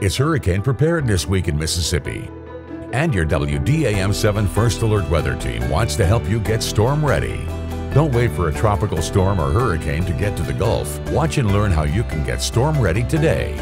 It's Hurricane Preparedness Week in Mississippi. And your WDAM 7 First Alert Weather Team wants to help you get storm ready. Don't wait for a tropical storm or hurricane to get to the Gulf. Watch and learn how you can get storm ready today.